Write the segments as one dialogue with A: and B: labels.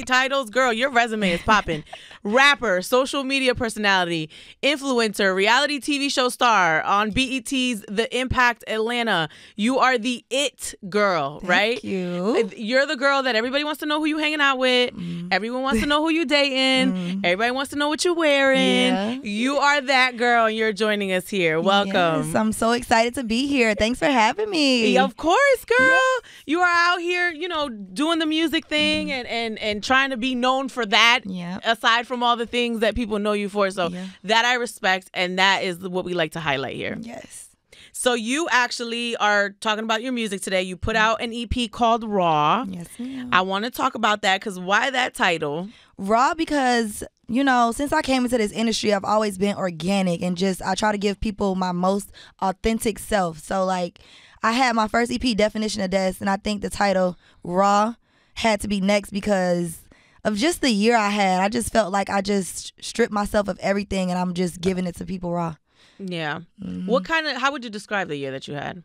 A: many titles. Girl, your resume is popping. Rapper, social media personality, influencer, reality TV show star on BET's The Impact Atlanta. You are the it girl, right?
B: you.
A: Uh, you're the girl that everybody wants to know who you hanging out with.
B: Mm-hmm.
A: Everyone wants to know who you dating. Mm-hmm. Everybody wants to know what you're wearing.
B: Yeah.
A: You are that girl, and you're joining us here. Welcome.
B: Yes, I'm so excited to be here. Thanks for having me.
A: Yeah, Of course, girl. You are out here, you know, doing the music thing mm-hmm. and, and and trying to be known for that.
B: Yeah.
A: Aside from all the things that people know you for, so
B: Yeah.
A: that I respect, and that is what we like to highlight here.
B: Yes.
A: So you actually are talking about your music today. You put out an EP called Raw.
B: Yes, ma'am.
A: I want to talk about that because why that title?
B: Raw because you know since I came into this industry, I've always been organic and just I try to give people my most authentic self. So like I had my first EP, Definition of Dess, and I think the title Raw had to be next because of just the year I had. I just felt like I just stripped myself of everything and I'm just giving it to people raw.
A: Yeah.
B: Mm-hmm.
A: What kind of? How would you describe the year that you had?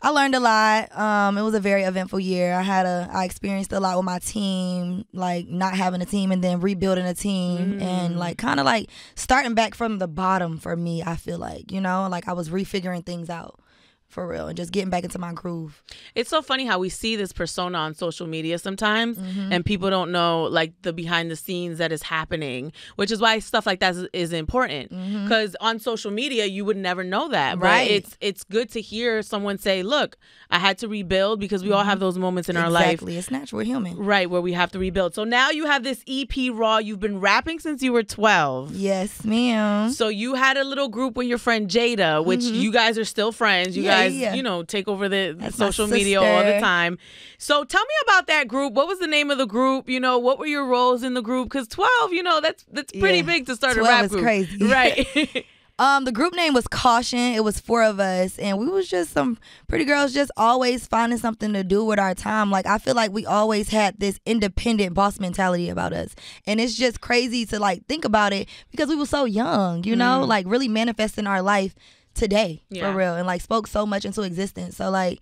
B: I learned a lot. Um, it was a very eventful year. I had a, I experienced a lot with my team, like not having a team and then rebuilding a team and like kind of like starting back from the bottom for me. I feel like you know, like I was refiguring things out for real and just getting back into my groove.
A: It's so funny how we see this persona on social media sometimes,
B: Mm-hmm.
A: and people don't know like the behind the scenes that is happening, which is why stuff like that is, is important. Because on social media, you would never know that. But
B: Mm-hmm. Right.
A: it's it's good to hear someone say, "Look, I had to rebuild," because we all have those moments in our life.
B: Mm-hmm. exactly, it's natural. We're human.
A: Right, where we have to rebuild. So now you have this EP Raw. You've been rapping since you were 12.
B: Yes, ma'am.
A: So you had a little group with your friend Jayda, which you guys are still friends. You
B: Mm-hmm. Yeah,
A: guys,
B: yeah.
A: you know, take over the
B: That's
A: social media all the time. So tell me about that group. What was the name of the group? You know, what were your roles in the group? Because 12, you know, that's that's pretty
B: Yeah.
A: big to start a
B: 12
A: rap group.
B: crazy.
A: Right.
B: Um, the group name was Caution. It was four of us, and we was just some pretty girls, just always finding something to do with our time. Like I feel like we always had this independent boss mentality about us, and it's just crazy to like think about it because we were so young, you know, like really manifesting our life today
A: Yeah.
B: for real, and like spoke so much into existence. So like,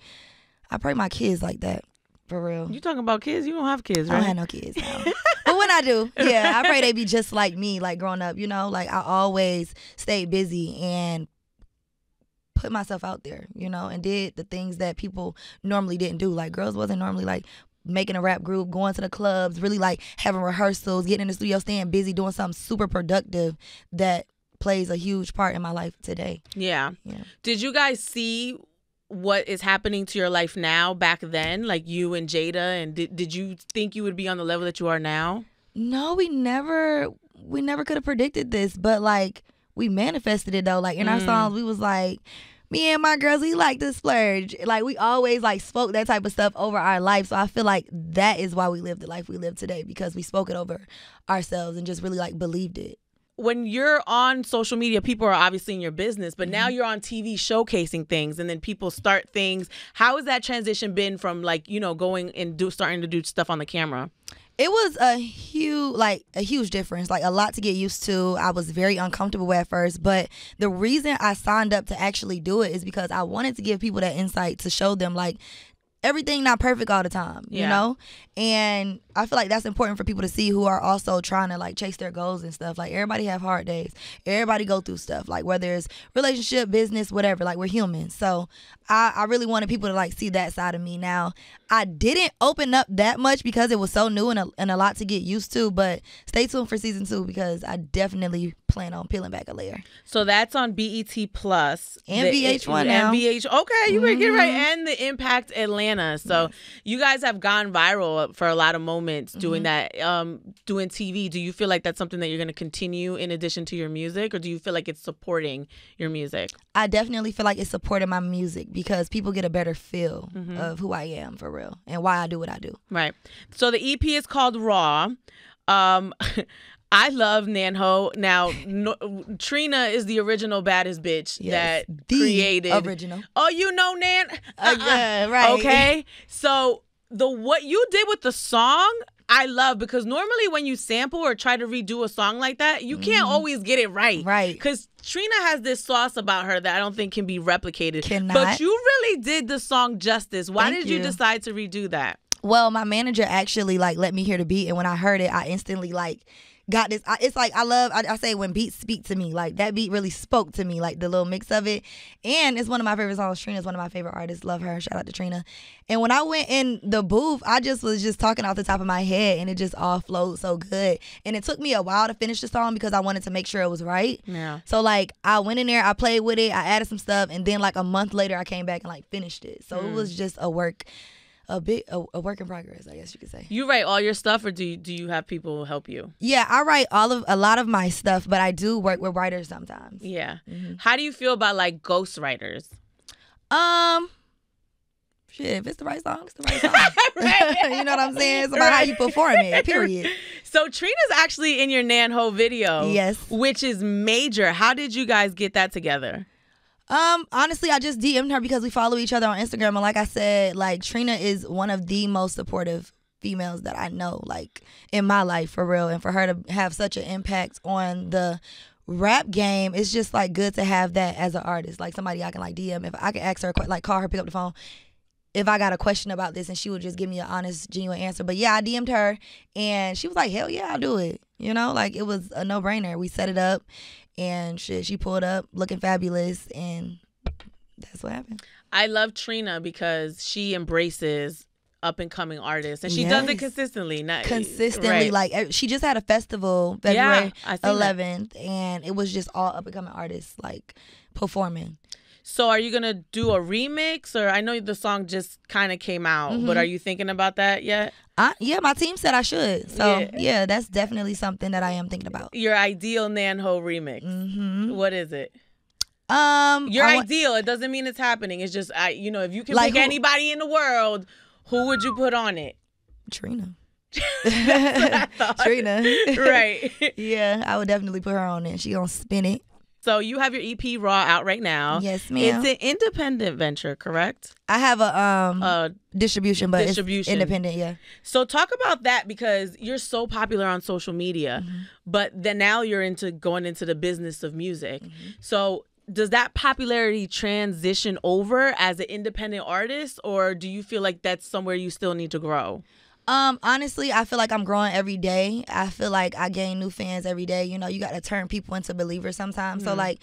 B: I pray my kids like that for real.
A: you talking about kids? You don't have kids,
B: I don't have no kids now. but when I do, yeah, I pray they be just like me, like growing up, you know, like I always stayed busy and put myself out there, you know, and did the things that people normally didn't do. Like girls wasn't normally like making a rap group, going to the clubs, really like having rehearsals, getting in the studio, staying busy, doing something super productive that plays a huge part in my life today.
A: yeah.
B: Yeah.
A: Did you guys see what is happening to your life now back then? Like you and Jayda, and did, did you think you would be on the level that you are now?
B: No, we never we never could have predicted this, but like we manifested it though. Like in our mm. songs, we was like, me and my girls, we like to splurge. Like we always like spoke that type of stuff over our life. So I feel like that is why we live the life we live today because we spoke it over ourselves and just really like believed it.
A: When you're on social media, people are obviously in your business, but
B: Mm-hmm.
A: now you're on TV showcasing things and then people start things. How has that transition been from like, you know, going and do starting to do stuff on the camera?
B: It was a huge, like a huge difference, like a lot to get used to. I was very uncomfortable at first, but the reason I signed up to actually do it is because I wanted to give people that insight to show them like everything not perfect all the time, you know? And I feel like that's important for people to see who are also trying to like chase their goals and stuff. Like everybody have hard days. Everybody go through stuff. Like whether it's relationship, business, whatever. Like we're human. So I, I really wanted people to like see that side of me. Now I didn't open up that much because it was so new and a, and a lot to get used to. But stay tuned for season two because I definitely plan on peeling back a layer.
A: So that's on BET Plus
B: And
A: The-
B: VH1 now.
A: And VH. Okay, you better get right.
B: Mm-hmm.
A: And the Impact Atlanta. So you guys have gone viral for a lot of moments
B: Mm-hmm.
A: doing that. Um, doing TV. Do you feel like that's something that you're going to continue in addition to your music, or do you feel like it's supporting your music?
B: I definitely feel like it's supporting my music because people get a better feel of who I am for real and why I do what I do.
A: Right. So the EP is called Raw. Um, I love Nanho. Now, no, Trina is the original baddest bitch
B: Yes,
A: that created.
B: original.
A: Oh, you know Nan?
B: Uh, yeah, right.
A: Okay. So the what you did with the song. I love because normally when you sample or try to redo a song like that, you can't always get it right.
B: Right.
A: Because Trina has this sauce about her that I don't think can be replicated.
B: Cannot.
A: But you really did the song justice. Why
B: Thank
A: did you
B: you.
A: decide to redo that?
B: Well, my manager actually like let me hear the beat, and when I heard it, I instantly like got this. I, it's like I love. I, I, say when beats speak to me, like that beat really spoke to me, like the little mix of it. And it's one of my favorite songs. Trina's one of my favorite artists. Love her. Shout out to Trina. And when I went in the booth, I just was just talking off the top of my head, and it just all flowed so good. And it took me a while to finish the song because I wanted to make sure it was right.
A: Yeah.
B: So like I went in there, I played with it, I added some stuff, and then like a month later, I came back and like finished it. So
A: Mm.
B: it was just a work. A bit a, a work in progress, I guess you could say.
A: You write all your stuff, or do you, do you have people help you?
B: Yeah, I write all of a lot of my stuff, but I do work with writers sometimes.
A: Yeah.
B: Mm-hmm.
A: How do you feel about like ghost writers?
B: Um, shit, if it's the right song, it's the right song. you know what I'm saying? It's about how you perform it. Period.
A: So Trina's actually in your Nanho video.
B: Yes.
A: Which is major. How did you guys get that together?
B: Um, honestly, I just DM'd her because we follow each other on Instagram, and like I said, like Trina is one of the most supportive females that I know, like in my life for real, and for her to have such an impact on the rap game, it's just like good to have that as an artist, like somebody I can like DM if I can ask her, like call her, pick up the phone. If I got a question about this, and she would just give me an honest, genuine answer. But yeah, I DM'd her, and she was like, "Hell yeah, I'll do it." You know, like it was a no brainer. We set it up, and shit, she pulled up looking fabulous, and that's what happened.
A: I love Trina because she embraces up and coming artists and she does it consistently. Not
B: Consistently,
A: right.
B: like she just had a festival February
A: that.
B: 11th, and it was just all up and coming artists like performing.
A: So are you gonna do a remix or I know the song just kind of came out,
B: Mm-hmm.
A: but are you thinking about that yet?
B: I, yeah, my team said I should, so
A: Yeah.
B: yeah. that's definitely something that I am thinking about.
A: Your ideal Nan Ho remix.
B: hmm
A: What is it?
B: Um,
A: Your
B: I
A: ideal. It doesn't mean it's happening. It's just I. You know, if you can
B: Like
A: pick
B: who?
A: anybody in the world, who would you put on it?
B: Trina. Trina.
A: right.
B: yeah, I would definitely put her on it. She gonna spin it.
A: So you have your EP Raw out right now.
B: Yes, ma'am.
A: It's an independent venture, correct?
B: I have a um
A: Uh,
B: distribution, but
A: distribution.
B: independent. Yeah.
A: so talk about that because you're so popular on social media,
B: Mm-hmm.
A: but then now you're into going into the business of music.
B: Mm-hmm.
A: So does that popularity transition over as an independent artist, or do you feel like that's somewhere you still need to grow?
B: Um, honestly, I feel like I'm growing every day. I feel like I gain new fans every day. You know, you got to turn people into believers sometimes. So like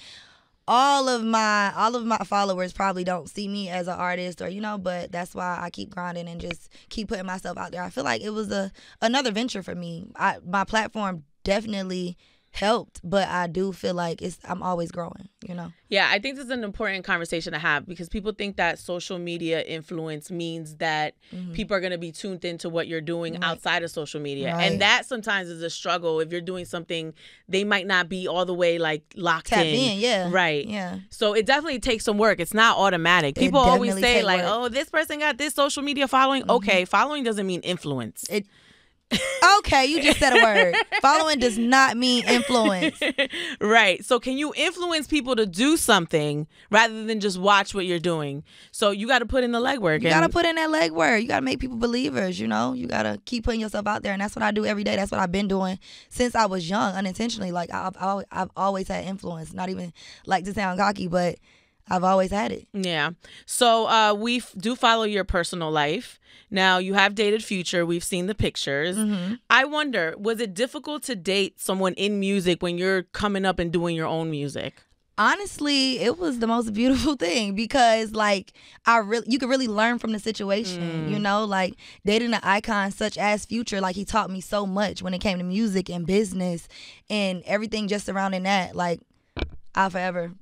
B: all of my all of my followers probably don't see me as an artist or you know, but that's why I keep grinding and just keep putting myself out there. I feel like it was a another venture for me. I my platform definitely helped, but I do feel like it's I'm always growing, you know.
A: Yeah, I think this is an important conversation to have because people think that social media influence means that mm-hmm. people are going to be tuned into what you're doing outside of social media.
B: Right.
A: And that sometimes is a struggle. If you're doing something, they might not be all the way like locked
B: Tap
A: in.
B: in, yeah.
A: Right.
B: Yeah.
A: So it definitely takes some work. It's not automatic. People always say like,
B: work.
A: "Oh, this person got this social media following." Mm-hmm. Okay, following doesn't mean influence.
B: It Okay, you just said a word. Following does not mean influence.
A: right. So can you influence people to do something rather than just watch what you're doing? So you got to put in the legwork.
B: You gotta put in that legwork. You gotta make people believers. You know, you gotta keep putting yourself out there, and that's what I do every day. That's what I've been doing since I was young, unintentionally. Like I've, I've always had influence. Not even like to sound cocky, but I've always had it.
A: Yeah. So uh, we f- do follow your personal life. Now you have dated Future. We've seen the pictures.
B: Mm-hmm.
A: I wonder, was it difficult to date someone in music when you're coming up and doing your own music?
B: Honestly, it was the most beautiful thing because like I really you could really learn from the situation, you know, like dating an icon such as Future, like he taught me so much when it came to music and business and everything just surrounding that. Like I'll forever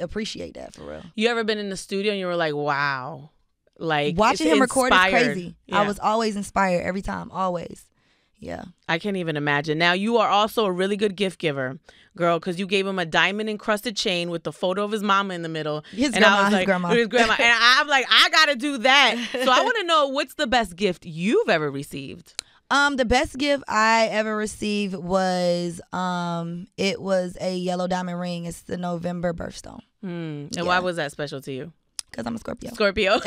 B: appreciate that for real.
A: You ever been in the studio and you were like, wow, like
B: Watching him record is crazy.
A: Yeah.
B: I was always inspired every time, always. Yeah.
A: I can't even imagine. Now you are also a really good gift giver, girl, because you gave him a diamond encrusted chain with the photo of his mama in the middle.
B: His
A: and I
B: grandma,
A: was
B: his grandma.
A: His grandma. and I'm like, I gotta do that. So I want to know what's the best gift you've ever received.
B: Um, the best gift I ever received was um, it was a yellow diamond ring. It's the November birthstone.
A: Hmm. And
B: Yeah.
A: why was that special to you,
B: Cause I'm a Scorpio.
A: Scorpio?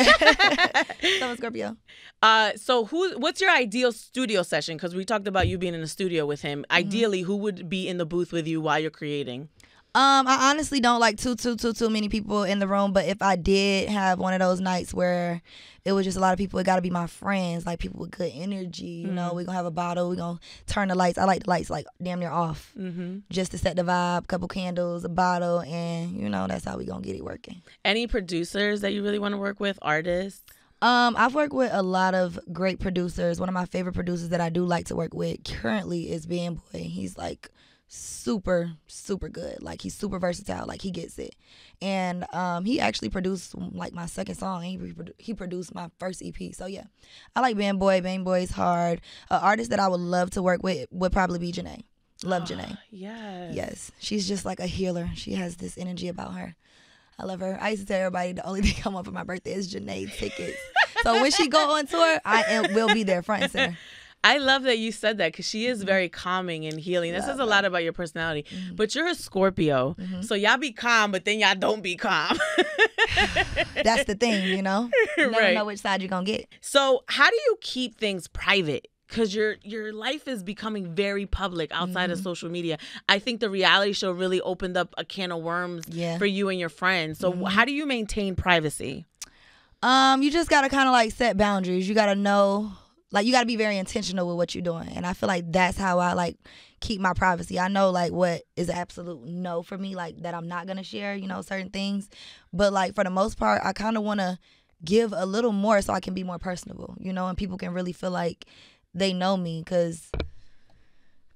B: I'm a Scorpio.
A: uh, so who? What's your ideal studio session? Because we talked about you being in the studio with him.
B: Mm-hmm.
A: Ideally, who would be in the booth with you while you're creating?
B: Um, I honestly don't like too too too too many people in the room, but if I did have one of those nights where it was just a lot of people, it got to be my friends, like people with good energy. You know,
A: Mm-hmm.
B: we gonna have a bottle, we gonna turn the lights. I like the lights like damn near off,
A: Mm-hmm.
B: just to set the vibe. Couple candles, a bottle, and you know that's how we gonna get it working.
A: Any producers that you really want to work with? Artists?
B: Um, I've worked with a lot of great producers. One of my favorite producers that I do like to work with currently is Ben Boy. He's like super, super good. Like he's super versatile. Like he gets it. And um, he actually produced like my second song. And he reprodu- he produced my first EP. So yeah, I like Ben Boy. Ben Boy's hard. An artist that I would love to work with would probably be Jhené. Love Jhené.
A: Yes.
B: Yes, she's just like a healer. She has this energy about her. I love her. I used to tell everybody the only thing come up for my birthday is Jhené tickets. so when she go on tour, I will be there front and center.
A: I love that you said that because she is mm-hmm. very calming and healing. This says a lot about your personality. Mm-hmm. But you're a Scorpio, mm-hmm. so y'all be calm, but then y'all don't be calm.
B: That's the thing, you know. You never
A: Right.
B: know which side you're gonna get.
A: so how do you keep things private? Because your your life is becoming very public outside of social media. I think the reality show really opened up a can of worms
B: Yeah.
A: for you and your friends. So how do you maintain privacy?
B: Um, you just gotta kind of like set boundaries. You gotta know, like, you gotta be very intentional with what you're doing. And I feel like that's how I like keep my privacy. I know like what is absolute no for me, like that I'm not gonna share, you know, certain things. But like for the most part, I kind of wanna give a little more so I can be more personable, you know, and people can really feel like they know me because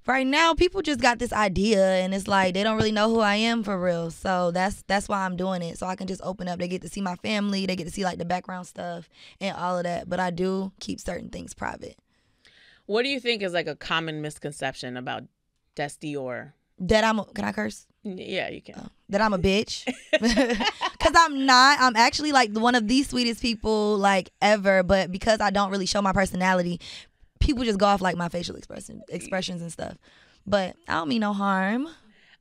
B: right now people just got this idea and it's like they don't really know who I am for real. So that's that's why I'm doing it. So I can just open up. They get to see my family, they get to see like the background stuff and all of that. But I do keep certain things private.
A: What do you think is like a common misconception about Dess or
B: That I'm a, can I curse?
A: Yeah, you can.
B: Oh, that I'm a bitch. Cause I'm not. I'm actually like one of the sweetest people like ever. But because I don't really show my personality, people just go off like my facial expression expressions and stuff. But I don't mean no harm.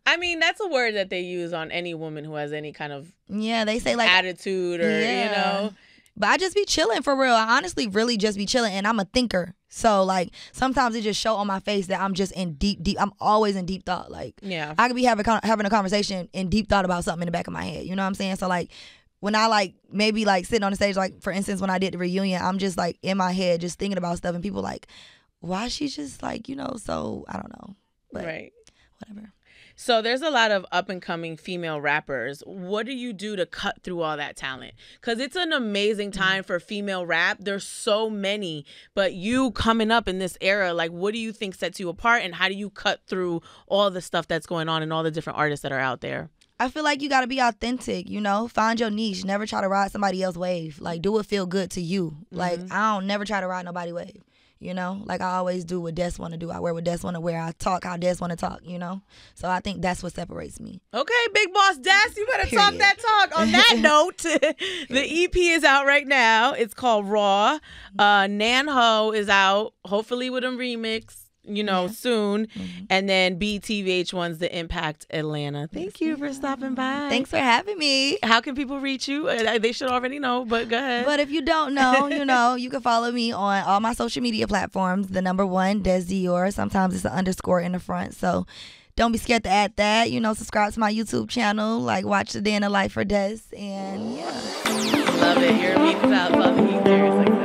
A: I mean, that's a word that they use on any woman who has any kind of
B: Yeah, they say like
A: attitude or, you know.
B: But I just be chilling for real. I honestly really just be chilling and I'm a thinker. So like sometimes it just show on my face that I'm just in deep deep I'm always in deep thought. Like
A: Yeah.
B: I could be having having a conversation in deep thought about something in the back of my head. You know what I'm saying? So like when I like maybe like sitting on the stage like for instance when I did the reunion, I'm just like in my head just thinking about stuff and people like why she just like, you know, so I don't know. But
A: right.
B: whatever.
A: So there's a lot of up and coming female rappers. What do you do to cut through all that talent? Cuz it's an amazing
B: Mm-hmm.
A: time for female rap. There's so many, but you coming up in this era, like what do you think sets you apart and how do you cut through all the stuff that's going on and all the different artists that are out there?
B: I feel like you got to be authentic, you know? Find your niche. Never try to ride somebody else's wave. Like, do it feel good to you. Like, I don't never try to ride nobody wave, you know? Like, I always do what Dess want to do. I wear what Dess want to wear. I talk how Dess want to talk, you know? So I think that's what separates me.
A: Okay, Big Boss Dess, you better talk that talk. On that note, the EP is out right now. It's called Raw. Uh, Nan Ho is out, hopefully with a remix, you know, soon. And then BTVH1's The Impact Atlanta. Thank you for stopping by.
B: Thanks for having me.
A: How can people reach you? Uh, They should already know, but go ahead.
B: But if you don't know, you know, you can follow me on all my social media platforms. The number one, Dess Dior. Sometimes it's an underscore in the front. So don't be scared to add that. You know, subscribe to my YouTube channel. Like, watch the day in the life for Dess. And yeah.
A: Love it. Your meetings out. Love.